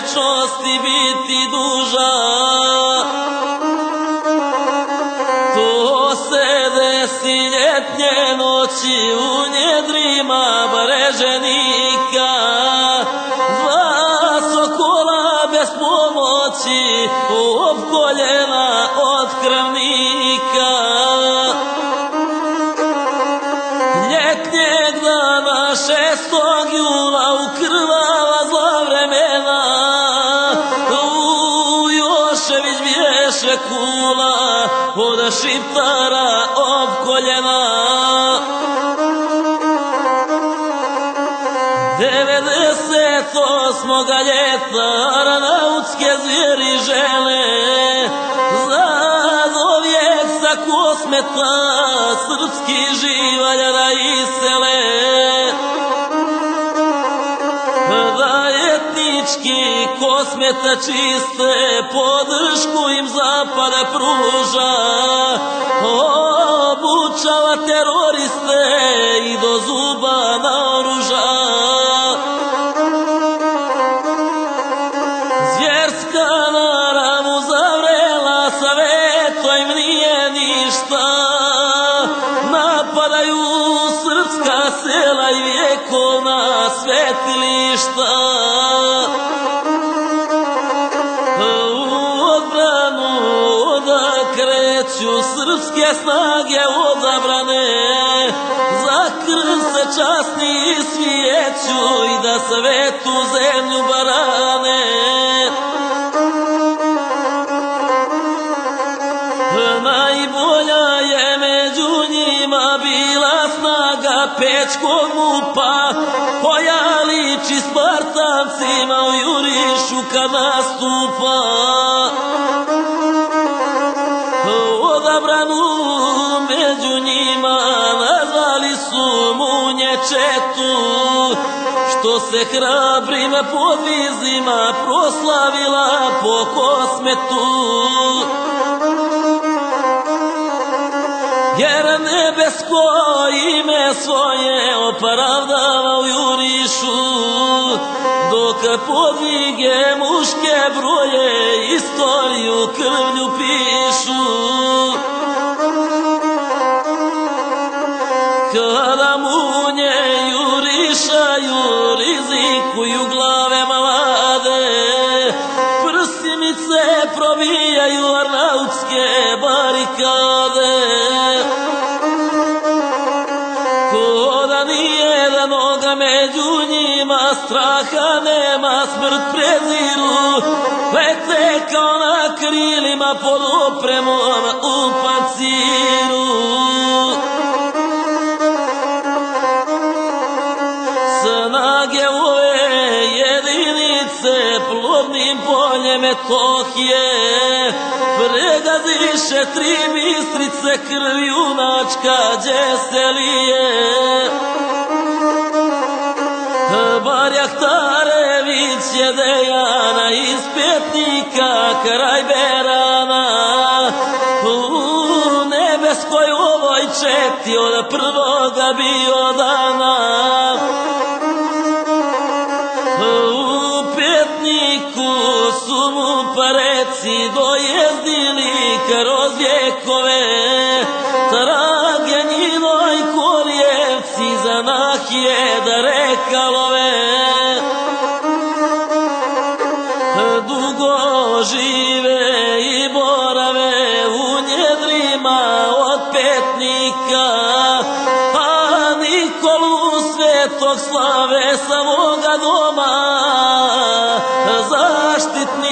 vječnosti biti duža. To se desi ljetnje noći u njedrima breženika, dva sokola bez pomoći opkoljena kosmeta srpski živalja da isele. Da etnički kosmeta čiste podršku im zapada pruža. Obučava teroriste i do zuba naoruža srpske snage odabrane, za krv se časni svijeću i da svetu zemlju barane. Najbolja je među njima bila snaga pečkog mupa, koja liči Spartancima u jurišu kad nastupa. Munječetu, što se hrabrim podvizima proslavila po kosmetu. Jer nebesko ime svoje opravdava u jurišu, dok podvige muške broje istoriju krvlju pišu. Smrt preziru, lete kao na krilima pod opremom u. Snage ove jedinice plodnim poljem Metohije pregadiše tri bistrice krvi junačka Đeselije. Barjahtarević je Dejana iz Petnika kraj Berana. U nebeskoj ovoj četi od prvoga bio dana. U Petniku su mu pareci dojezdili kroz vjekove. Trage njinoj korijevci za nahije da rekalove žive i borave u njedrima od petnika a Nikolu svetog slave samoga doma zaštitnika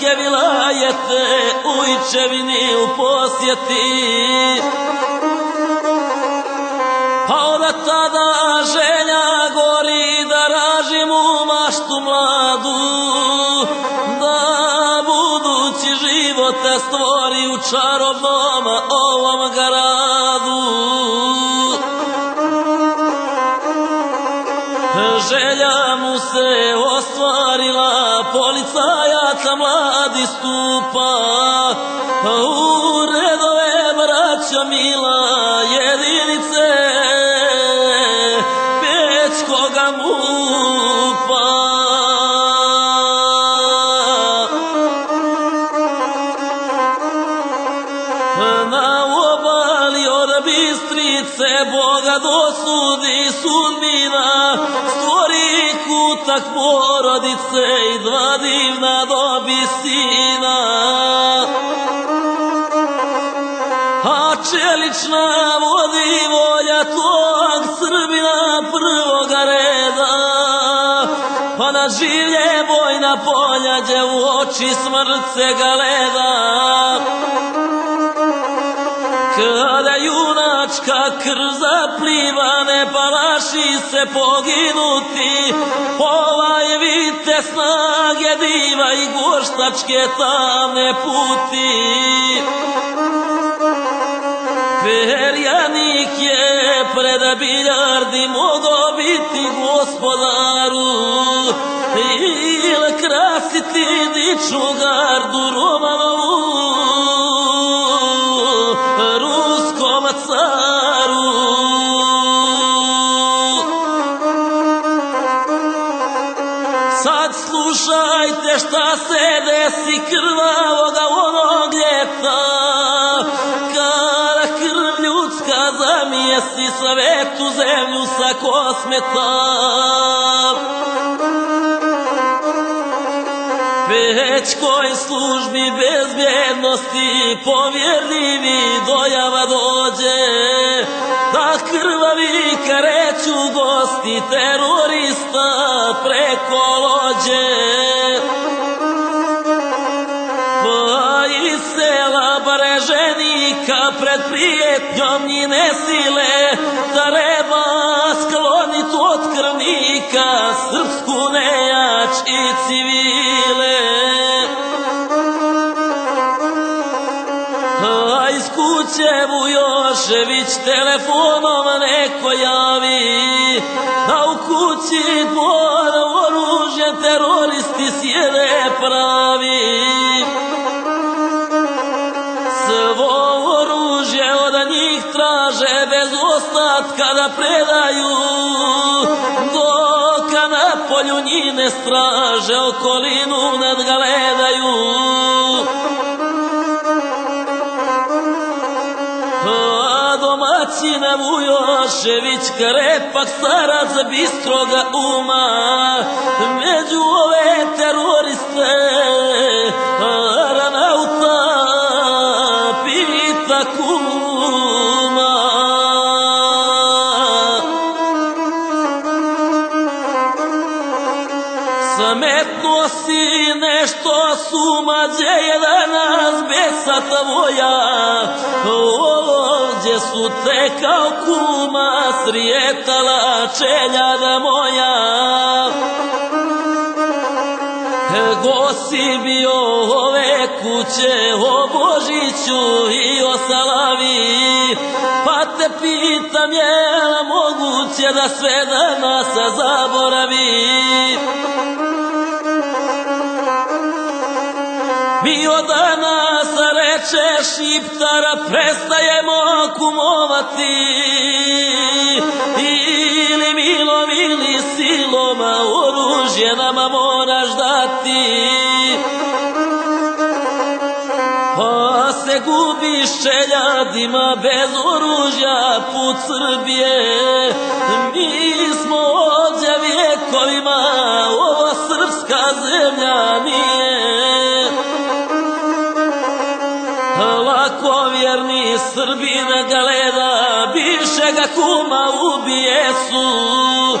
Pećanske vilajete u Ičevini u posjeti. Pa od tada želja gori da ražim u maštu mladu, da budući života stvori u čarobnom ovom gradu. Stupa, u redove braća mila kutak porodice i dva divna dobi sina. A čelična vodi volja tog Srbina prvoga reda, pa na življe bojna polja, gdje u oči smrt se galeda. Kada junačka krv zapliva, ne palaši se poginuti, ovaj vite snage diva i goštačke tamne puti. Perjanik je pred biljardi mogo biti gospodaru ili krasiti dičnu gardu Romanovu slušajte šta se desi krvavoga onog ljeta. Kada krv ljudska zamijesti svetu zemlju sa kosmeta Pećkoj službi bezbjednosti povjerljivi dojava dođe krvavi kareću gosti terorista preko lođe. Pa iz sela Breženika pred prijetnjom njine sile Treba sklonit od krvnika srpsku nejač i civile. A iz kuće Vujošević telefonom neko javi. Da u kući dvor oružje teroristi sjede pravi. Svo oružje od njih traže bez ostatka da predaju. Dok na polju njine straže okolinu nadgledaju domaćina Vujošević krepak starac bistroga uma. Među ove teroriste su te kao kuma srijetala čeljada moja. Gosi bio ove kuće o Božiću i o Salavi. Pa te pitam je moguće da sve danas zaboravi reče šiptara prestajemo kumovati. Ili milom ili siloma oružje nama moraš dati. Pa se gubiš čeljadima bez oružja put Srbije. Mi smo ovdje vjekovima, ovo srpska zemlja nije Srbina gleda, bivšega kuma ubije su.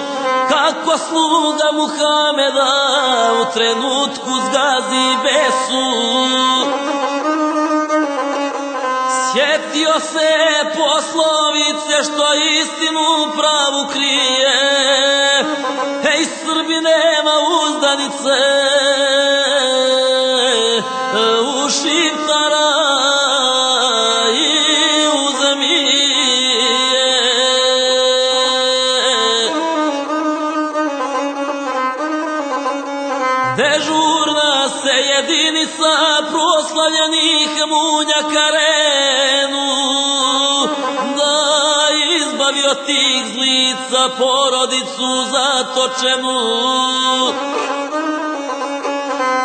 Kako sluga Muhameda u trenutku zgazi besu. Sjetio se poslovice što istinu pravu krije. Ej Srbi nema uzdanice tih zlica porodicu zatočenu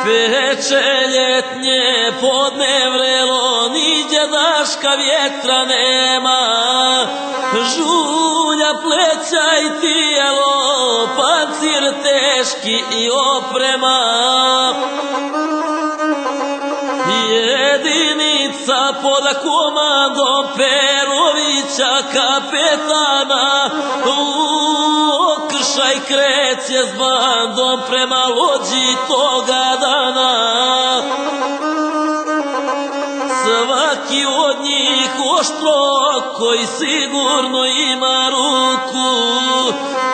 Peče ljetnje podne vrelo, niđe daška vjetra nema, žulja pleća i tijelo, pancir teški i oprema. Jedinica pod komandom Perovića kapetana. U okršaj kreće s bandom prema lođi toga dana. Svaki od njih oštro koji sigurno ima ruku.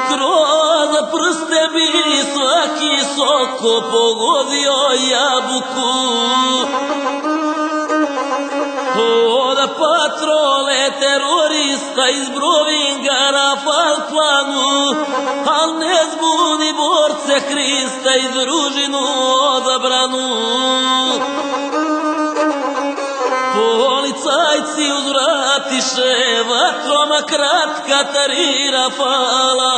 Kroz prste bi svaki soko pogodio jabuku Od patrole terorista iz Brovinga Rafal planu Al ne zbuni borce Hrista i družinu odabranu. Policajci uzvratiše vatroma kratka tarira fala.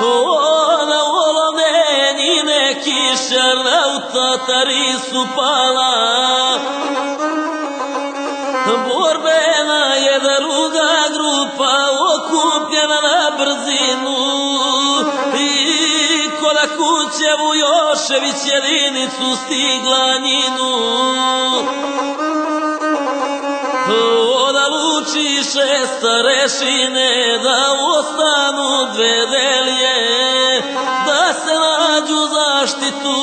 Ona olovne njine kiše rauta tarisu pala Borbena je druga grupa okupljena na brzinu. I koda kućevu Jošević jedinicu stigla njinu. Oda lučiše starešine da ostanu dve delje Da se nađu zaštitu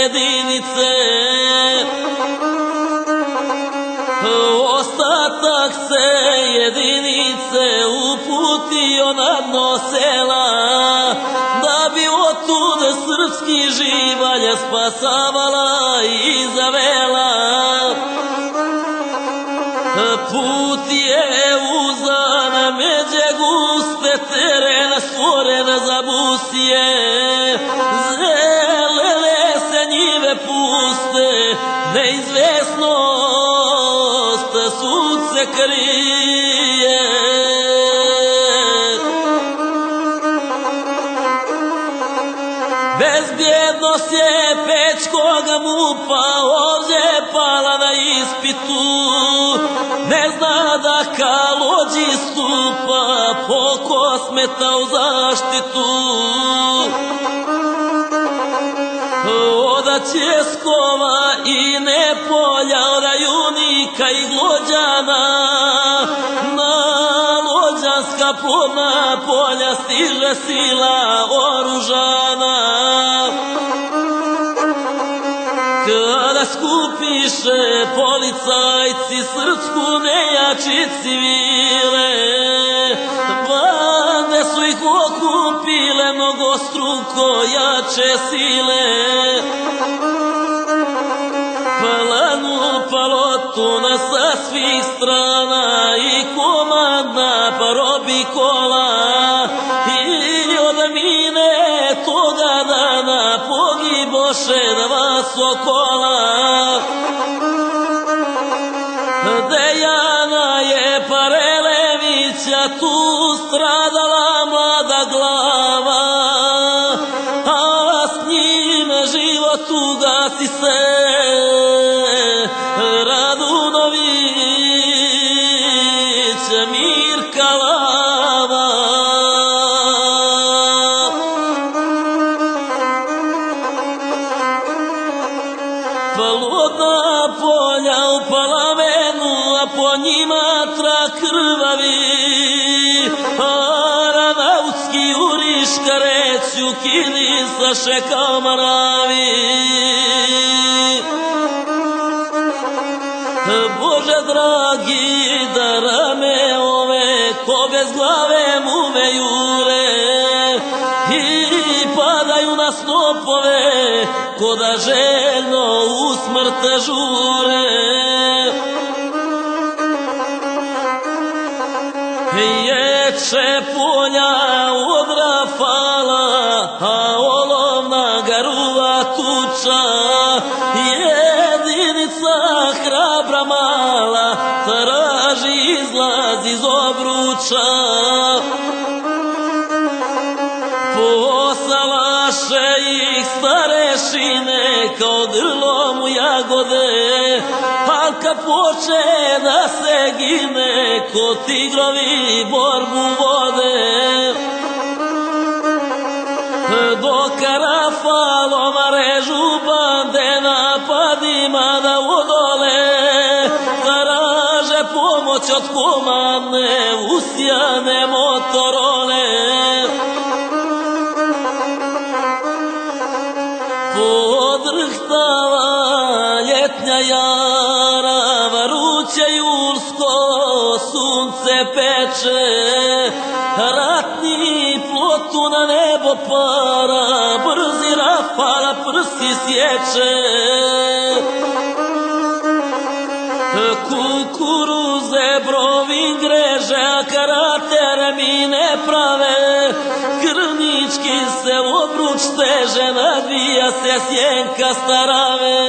jedinice. Ostatak se jedinice uputio na dno sela, da bi otud srpski živalja spasavala i zavela. Put je uzan međe guste terena stvorena za busije. Krije. Bezbjednost je pečkoga mupa ovdje pala na ispitu Ne zna da ka lođi stupa poko smeta u zaštitu Oda Českova sila oružana Kada skupiše policajci srpsku nejači civile. Bande su ih okupile mnogo struko jače sile. Palanu palotu na sa svih strana i komadna parobi kola pogiboše dva sokola Dejana je Parelevića tu stradala kini sa šekao maravi. Bože dragi, da rame ove ko bez glave muve jure. I padaju na snopove ko da željno u smrt žure jedinica hrabra mala, traži izlaz iz obruča. Posalaše ih starešine kao grlom u jagode, a kad poče da se gine, ko tigrovi borbu vode. Do karafaloma režu bande початку мене усяне мотороне. Подрыхтала летняя яра, руча юрско солнце пече, ратни плоту на небо пара, брзи рафала прси сече. Brovi greže, a karatere mi ne prave, krvnički se obruč teže, nadvija se sjenka starave.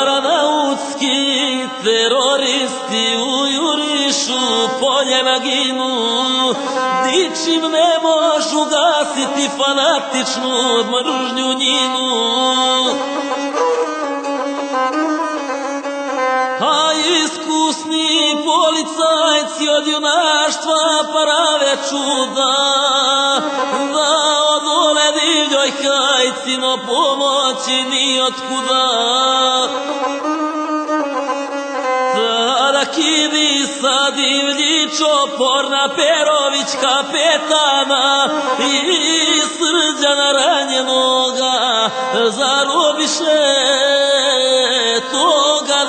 Aranautski teroristi u jurišu poljena ginu, ničim ne možu gasiti fanatičnu mržnju njinu. Policajci od junaštva prave čuda Da od ove divljoj hajci no pomoći ni otkuda Tada kivi sa divlji čoporna Perović kapetana I srđana ranjenoga zarobiše toga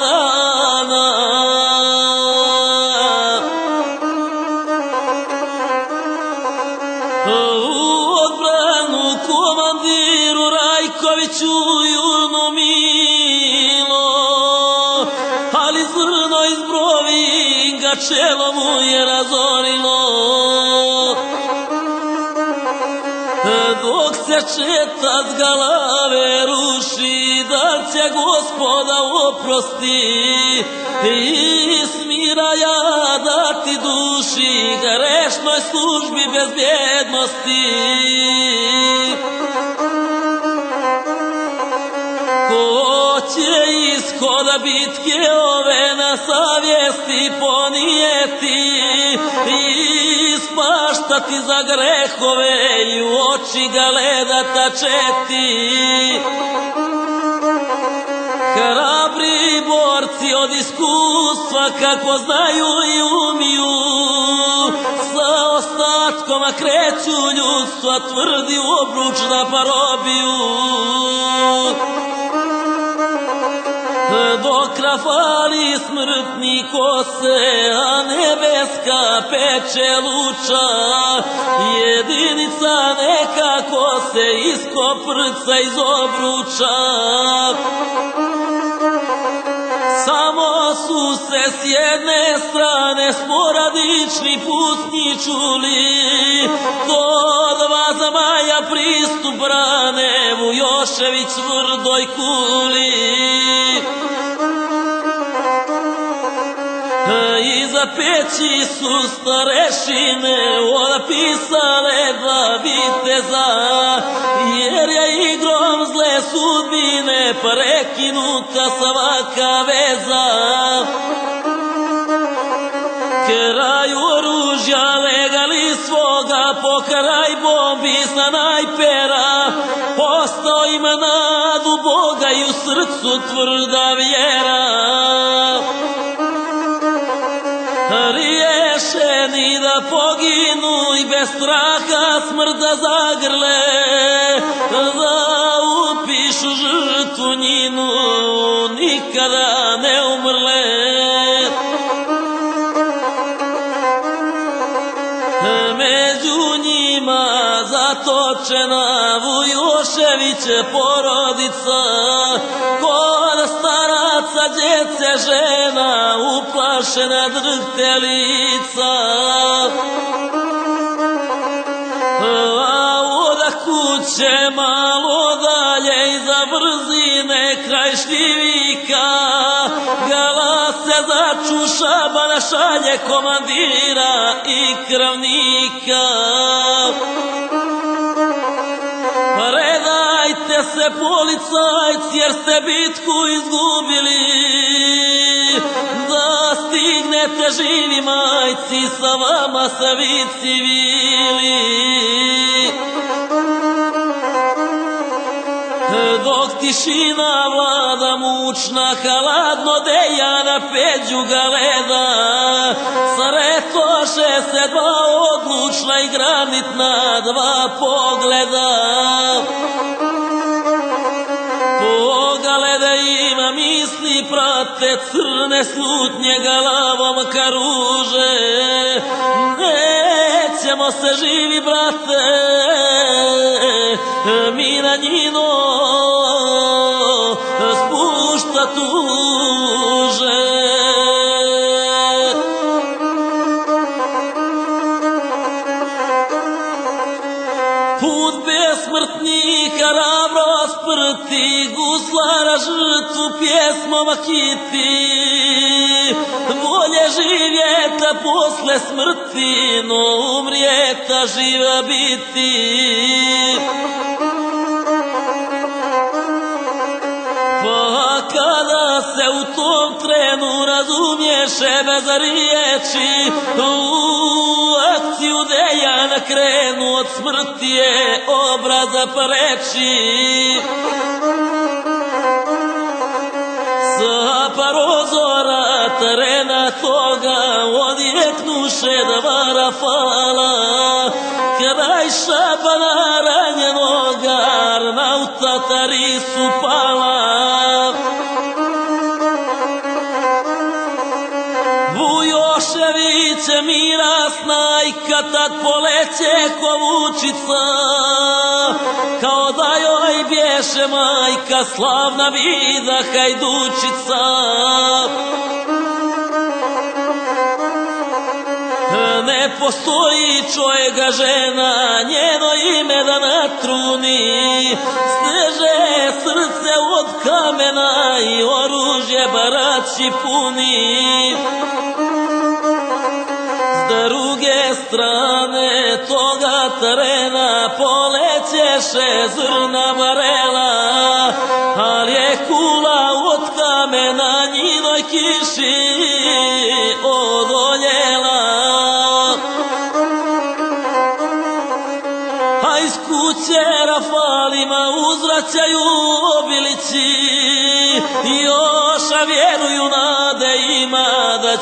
Četat galave ruši, da će gospoda oprosti i smiraja dati duši grešnoj službi bezbjednosti. Ishoda bitke ove na savjesti ponijeti i spaštati za grehove i u oči ga ledata četi. Hrabri borci od iskustva kako znaju i umiju sa ostatkom kreću ljudstva tvrdi obruč na parobiju dok rafali smrtni kose, a nebeska peče luča, jedinica nekako se iskoprca iz obruča. Samo su se s jedne strane sporadični putni čuli, to dva zmaja pristup brane Vujošević tvrdoj kuli. Iza peći su starešine Napisale dva viteza Jer je igrom zle sudbine Prekinuta svaka veza. Kraj oružja legali svoga Pokraj bombi Postao ima nadu Boga I u srcu tvrda vjera I bez straha smrda zagrle Da upišu žrtvu njinu Nikada ne umrle. Među njima zatočena Vujošević porodica Kod staraca djece žena Uplašena drhtelica kraj šljivika Gala se začuša Bana šalje komandira i kravnika. Predajte se policajci jer ste bitku izgubili. Da stignete živi majci sa vama svi civili tišina vlada mučna, hladno deja na peđu galeda, sretoše se dva odlučna i granitna dva pogleda. Poglede ima misli prate crne slutnje galavom karuže, nećemo se živi brate, mi na njino tuže. Put besmrtnika ravrost prti, guslara žrtvu pjesmova kiti. Volje živjeta posle smrti, no umrijeta živa biti. Trenu razumješe bez riječi, u akciju Dejana krenu od smrti je obraza preći. Sa parozora terena toga odjeknuše dva rafala, kraj šabana ranjenoga, arnauta tari su pala. Vujoševiće mira snajka, tad poleće kovučica, kao da joj bješe majka, slavna vida hajdučica. Ne postoji čovjeka žena, njeno ime da natruni, steže srce od kamena i oružje barači puni. Druge strane toga terena polećeše zrna varela,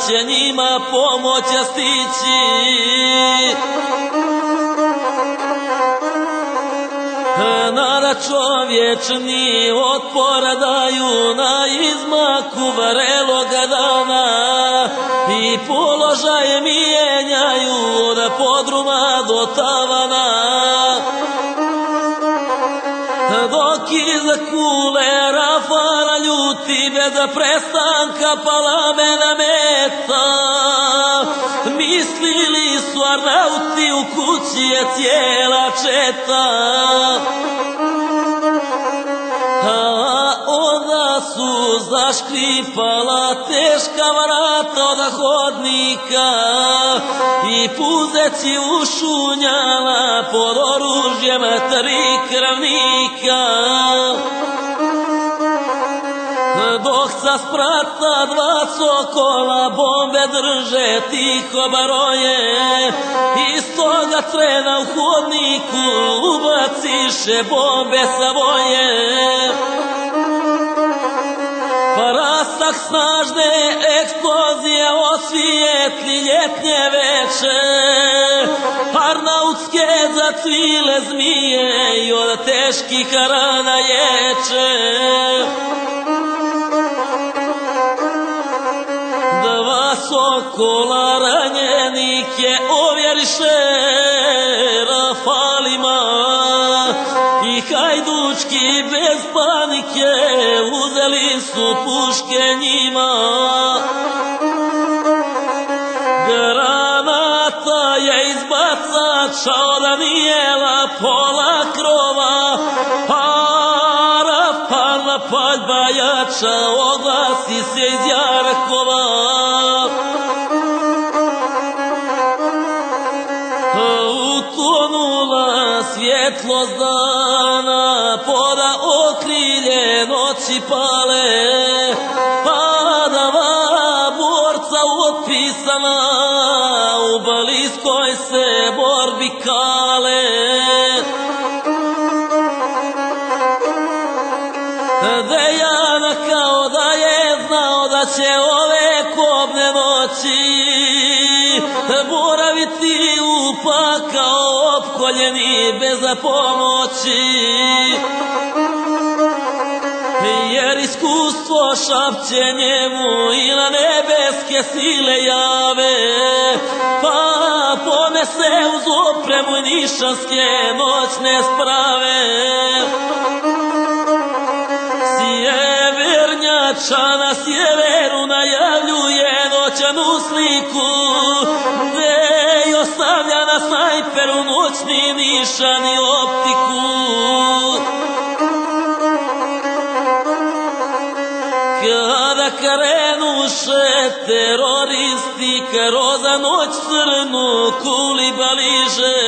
će njima pomoć stići. Nada čovječni otpora daju na izmaku vareloga dana i položaje mijenjaju od podruma do tavana. Dok iza kule rafala ljuti bez prestanka palamena arnauti u kući je cijela četa. A onda su zaškripala teška vrata od hodnika i puzeći ušunjala pod oružjem tri krvnika. Dok sa sprata dva sokola bombe drže tiho baroje. Iz toga trena u hodniku ubaciše bombe savoje Parastak snažne eksplozije osvijetli ljetnje veče. Arnautske zacvile zmije i od teških rana ječe sokola ranjenike ovjeriše rafalima i hajdučki bez panike uzeli su puške njima. Granata je izbacača da nijela pola krova, a rafalna paljba jača oglasi se iz Jarkova. Svjetlost dana, poda okrilje noći pale, padava borca otpisana, u baliskoj se borbi kale. Dejana kao da je znao da će ove kobne noći boraviti u pakao opkoljeni bez pomoći. Jer iskustvo šapće njemu i na nebeske sile jave, pa ponese uz opremu nišanske noćne sprave. Sjevernjača na sjeveru najavljuje noćanu sliku, snajperu noćni nišan i optiku. Kada krenuše teroristi kroz noć crnu kuli baliže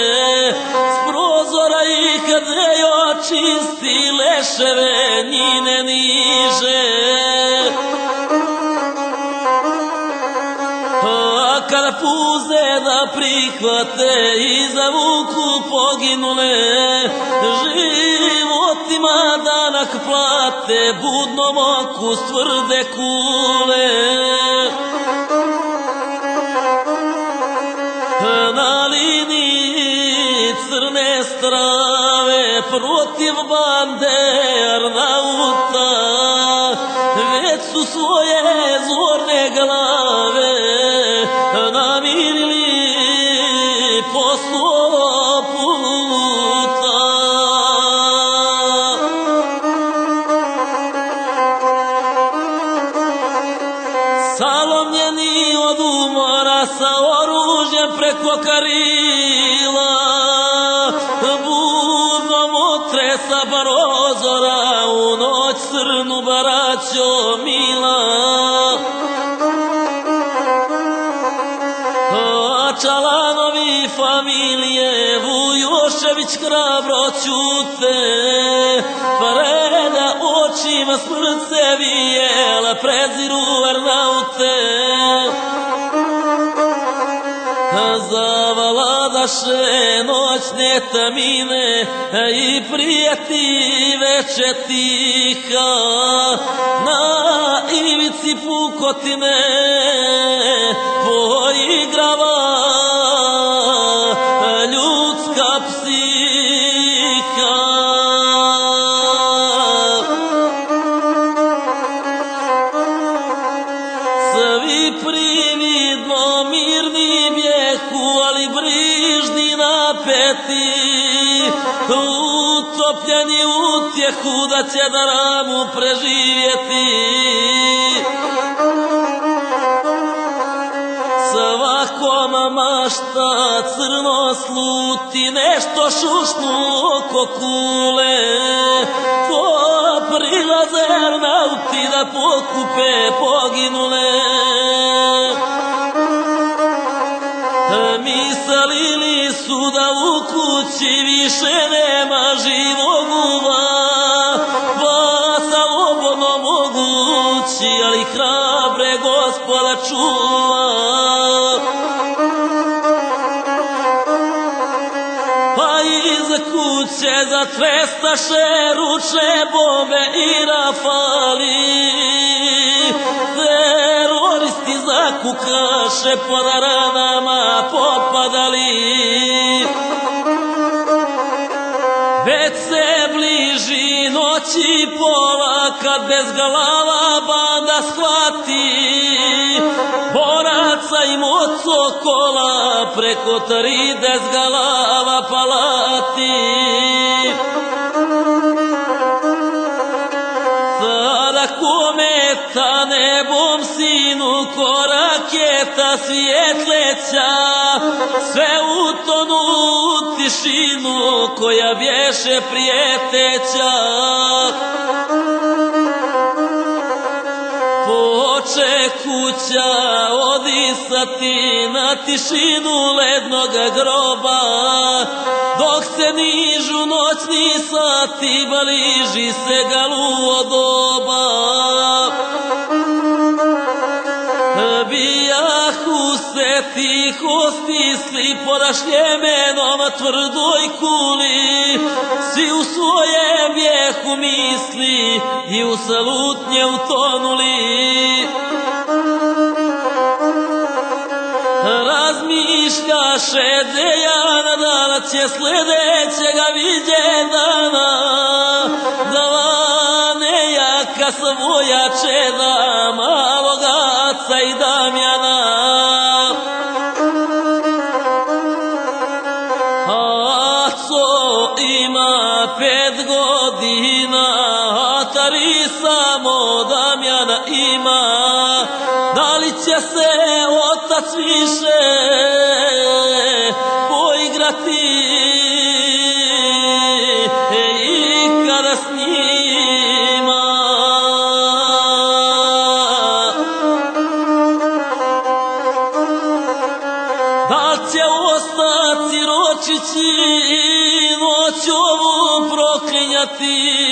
s prozora i kada je očisti leševe njine niže kada puze da prihvate i zavuku poginule životima danak plate budnom oku stvrde kule. Na liniji crne strave protiv bande Arnauta već su svoje zorne glave crnu baraćo mila. A čalanovi familije Vujošević hrabro ćute, preda očima smrt se vijela, preziru Arnaute. Zavaladaše noćne tamine i prijeti veče tiha. Na ivici pukotine poigrava utopljeni utjehu da će da ramu preživjeti. Svakom mašta crno sluti nešto šušnu oko kule, to prilaze nauti da pokupe poginule. Mislili su da u kući više nema živog uva, pa slobodno mogući, ali hrabre gospoda čuva. Kuće za tvestaše ruče bombe i rafali, teroristi zakukaše po ranama popadali. Već se bliži noći pola kad bez glava banda shvati Boraca im od sokola preko trides galava palati. Sada kometa nebom sinu ko raketa svjetleća Sve utonu u tišinu koja bješe prijeteća. Poče kuća odisati na tišinu lednog groba. Dok se nižu noćni sati baliži se galuo doba Bijahu se tiho stisli porašljemenom tvrdoj kuli. Svi u svoje vjehu misli i u salutnje utonuli će sledećega vidjena Da ne jaka svoja čeda malog Aca i Damjana. Aco ima pet godina Atari samo Damjana ima. Da li će se otac više poigrati i kada s njima. Da će ostati ročići noć ovu proklinjati.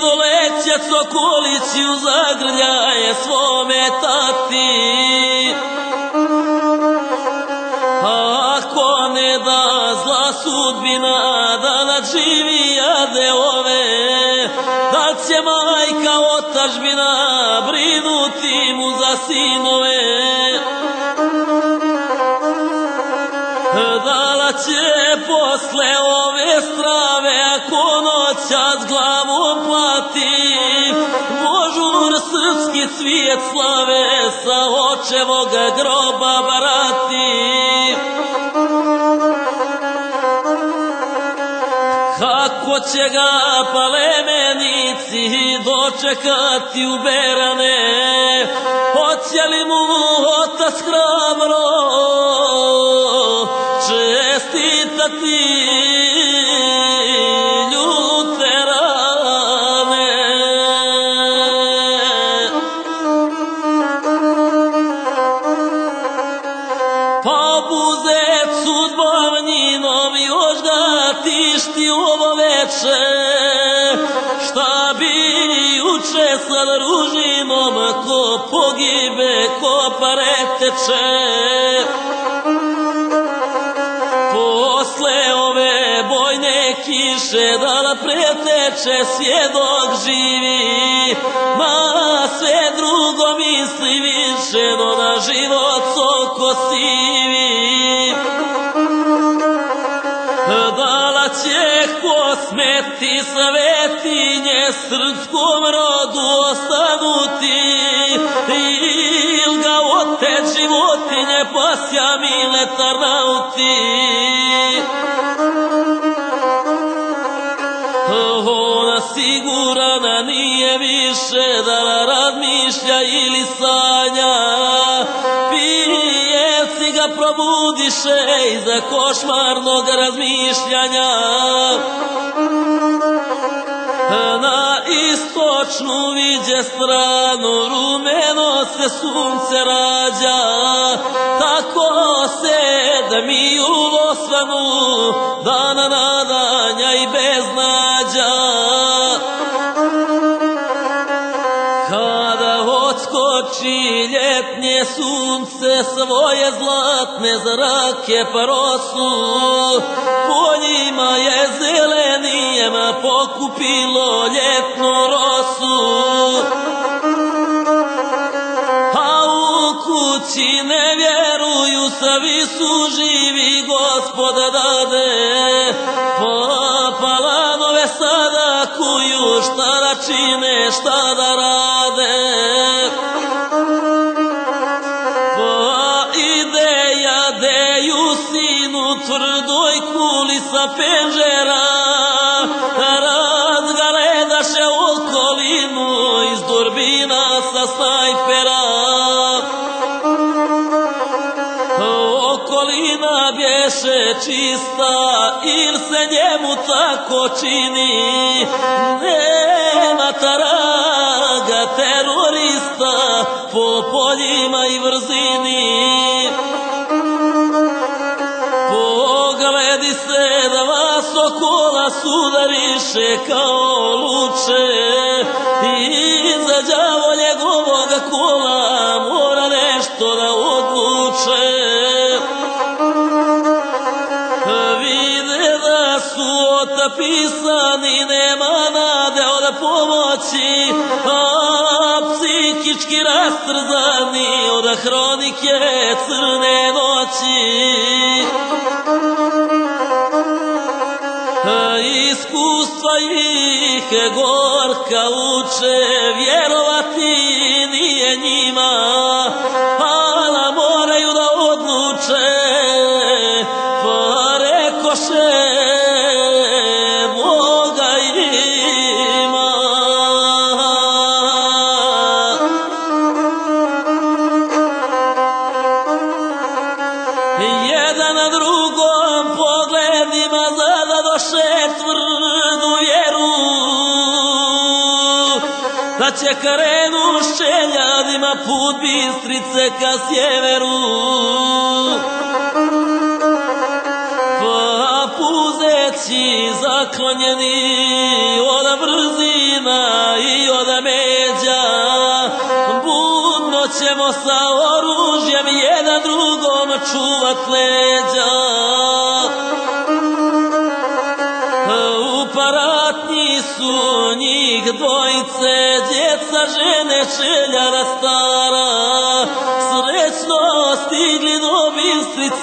Doleće sokolići u zagrljaje svome tati nadživi jade ove Da će majka otažbina brinuti mu za sinove. Dala će posle ove strave ako s glavom plati Božur srpski cvijet slave sa očevoga groba barati će ga palemenici dočekati u berane. Hoće li mu otac hrabro čestitati juče sa ružinom ko pogibe, ko pareteče. Posle ove bojne kiše dala preteče svjedok živi. Ma sve drugo misli više no na život soko sivi. Dala će ko smeti svetinje srpskom pasja mile tarnauti Ona sigurana nije više da razmišlja ili sanja. Pijevci ga probudiše iza košmarnog razmišljanja istočnu viđe stranu rumeno se sunce rađa. Tako se da mi u osvanu dana nadanja i beznađa Kada odskoči ljetnje sunce svoje zlatne zrake parosu Po njima je zelenijema pokupilo ljetnu rosu. A u kući ne vjeruju savi su živi gospoda dade. Pa palanove sada kuju šta da čine šta da rade. Sinu tvrdoj kuli sa penžera čista il se njemu tako čini. Nema taraga terorista po poljima i vrzini. Pogledi se da vas okola sudariše kao luče. I za đavo njegovoga kola mora nešto da odluče su otapisani, nema nade od pomoći A psihički rastrzani od hronike crne noći. Iskustva ih gorka uče, vjerovati put Bistrice ka sjeveru. Pa puzeći zaklonjeni od brzina i od međa. Budno ćemo sa oružjem jedan drugom čuvat leđa. Njih dvojice, djeca, žene, čeljara stara.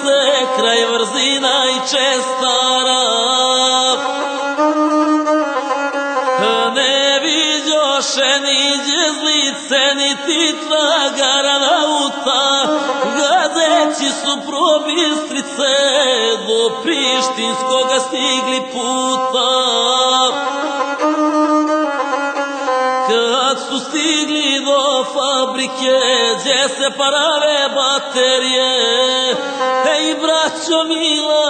Bistrice, kraj Vrzina i Čestara. Ne viđoše ni djezlice, niti tragara nauta, gadeći su pro Bistrice, do Prištinskoga stigli puta. Kad su stigli do fabrike, gdje se parave baterije, braćo mila,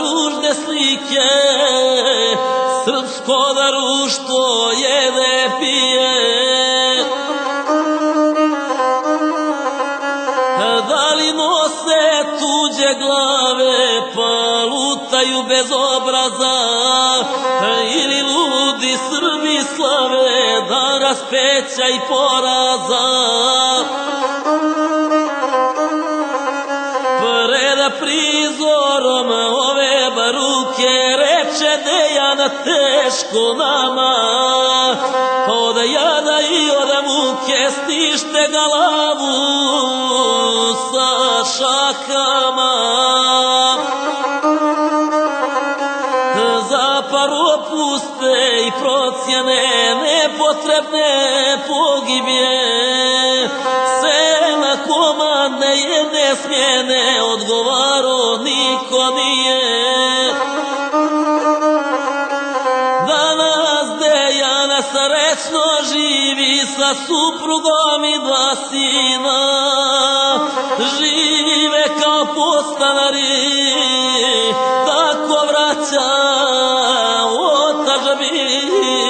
ružne slike, srpsko da rušto jede pije. Da li nose tuđe glave, pa lutaju bez obraza, ili ludi Srbi slave, da raspeća i poraza. Prizorom ove baruke reče Dejana teško nama, od jada i od muke stište galavu sa šakama. Za paropuste i procjene nepotrebne pogibje komandne jedne smjene odgovaro niko nije. Danas Dejana srećno živi sa suprugom i dva sina. Žive kao postanari Tako vraća otažbi